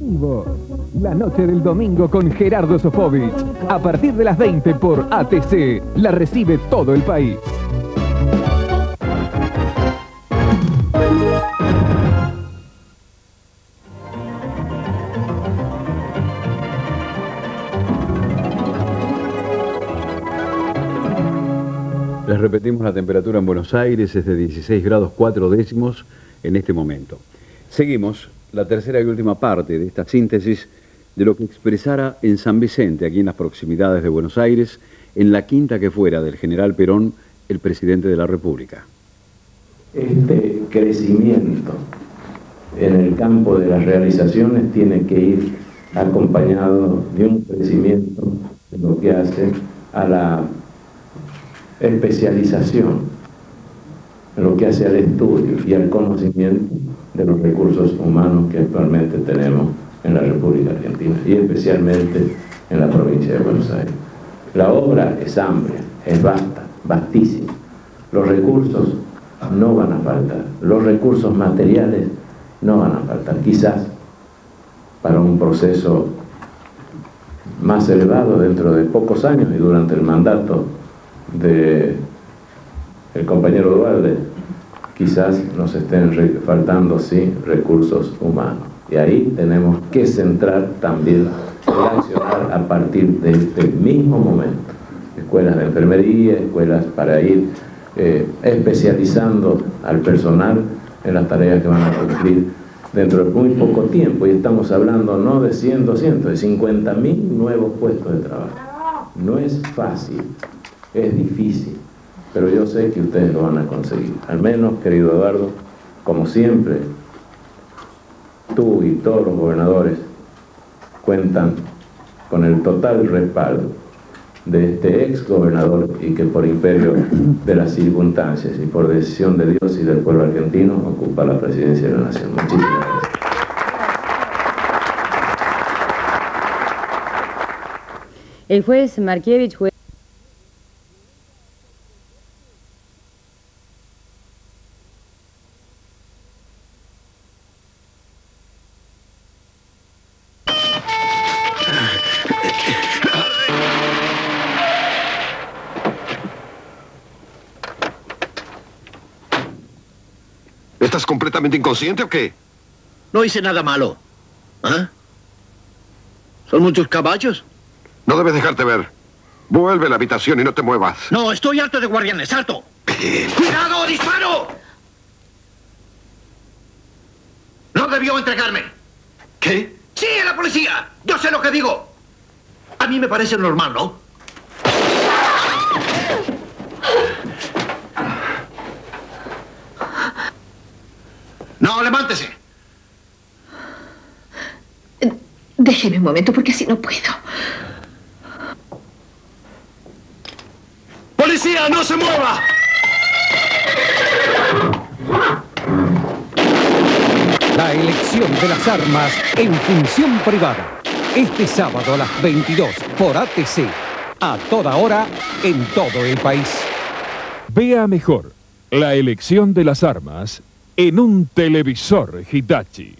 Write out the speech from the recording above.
La noche del domingo con Gerardo Sofovich. A partir de las 20 por ATC. La recibe todo el país. Les repetimos la temperatura en Buenos Aires es de 16 grados 4 décimos en este momento. Seguimos la tercera y última parte de esta síntesis de lo que expresara en San Vicente, aquí en las proximidades de Buenos Aires, en la quinta que fuera del general Perón, el presidente de la República. Este crecimiento en el campo de las realizaciones tiene que ir acompañado de un crecimiento de lo que hace a la especialización en lo que hace al estudio y al conocimiento de los recursos humanos que actualmente tenemos en la República Argentina y especialmente en la provincia de Buenos Aires. La obra es amplia, es vasta, vastísima. Los recursos no van a faltar, los recursos materiales no van a faltar. Quizás para un proceso más elevado dentro de pocos años y durante el mandato de compañero Dualde, quizás nos estén faltando, sí, recursos humanos. Y ahí tenemos que centrar también, accionar a partir de este mismo momento. Escuelas de enfermería, escuelas para ir eh, especializando al personal en las tareas que van a cumplir dentro de muy poco tiempo. Y estamos hablando no de 100, 200, de 50 mil nuevos puestos de trabajo. No es fácil, es difícil, pero yo sé que ustedes lo van a conseguir. Al menos, querido Eduardo, como siempre, tú y todos los gobernadores cuentan con el total respaldo de este ex gobernador y que por imperio de las circunstancias y por decisión de Dios y del pueblo argentino ocupa la presidencia de la nación. Muchísimas gracias. El juez Markiewicz, ¿Estás completamente inconsciente o qué? No hice nada malo. ¿Ah? ¿Son muchos caballos? No debes dejarte ver. Vuelve a la habitación y no te muevas. No, estoy harto de guardianes, harto. ¡Cuidado, disparo! No debió entregarme. ¿Qué? Sí, a la policía. Yo sé lo que digo. A mí me parece normal, ¿no? No, levántese. Déjeme un momento porque así no puedo. ¡Policía, no se mueva! La elección de las armas en función privada. Este sábado a las 22 por ATC. A toda hora en todo el país. Vea mejor la elección de las armas en un televisor Hitachi.